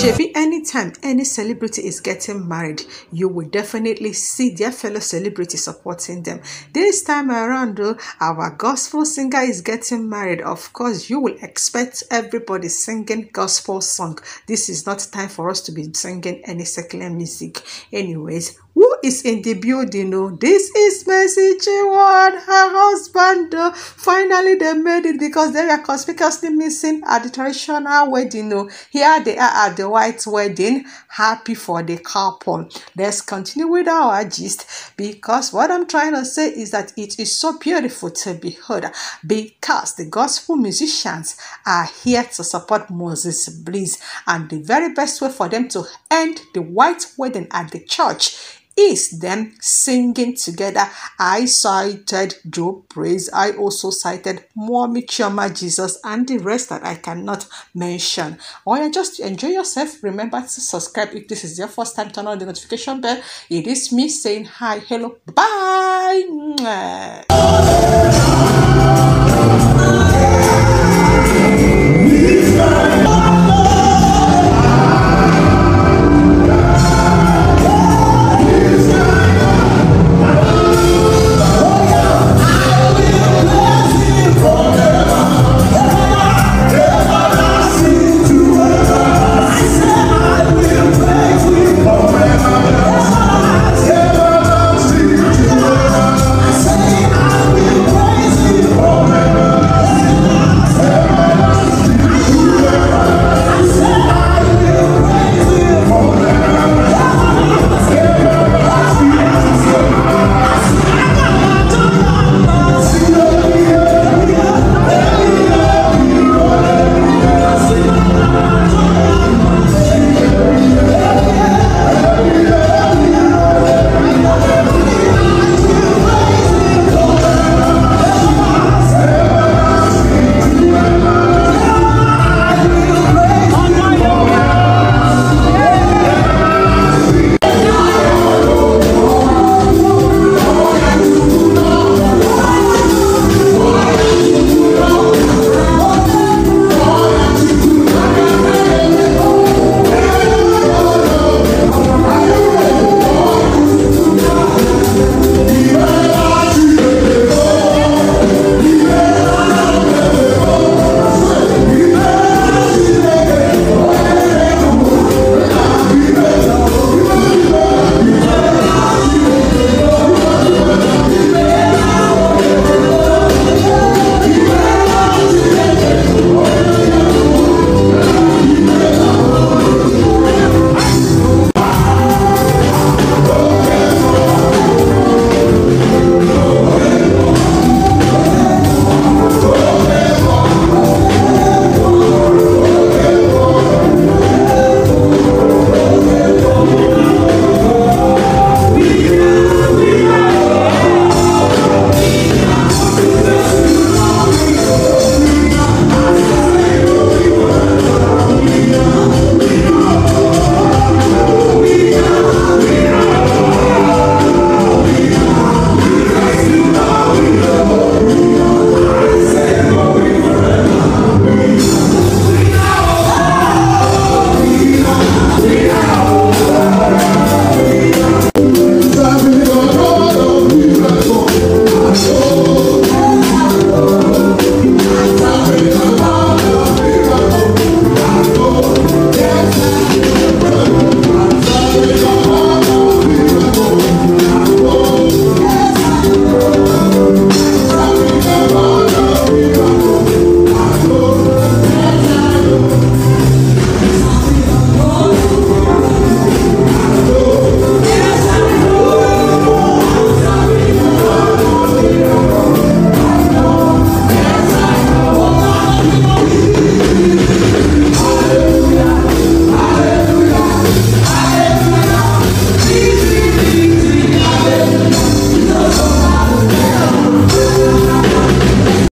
Şefik anytime any celebrity is getting married, you will definitely see their fellow celebrity supporting them. This time around, though, our gospel singer is getting married. Of course, you will expect everybody singing gospel song. This is not time for us to be singing any secular music. Anyways, who is in the building? Oh, this is Mercy Chinwo, her husband. Oh. Finally, they made it because they were conspicuously missing at the traditional wedding. Oh. Here they are at the white wedding. Happy for the couple. Let's continue with our gist because what I'm trying to say is that it is so beautiful to be heard because the gospel musicians are here to support Moses Bliss, and the very best way for them to end the white wedding at the church is them singing together. I sighted Joe Praize. I also sighted Mommy Chioma Jesus and the rest that I cannot mention. Or you just enjoy yourself. Remember to subscribe if this is your first time. Turn on the notification bell. It is me saying hi, hello, bye.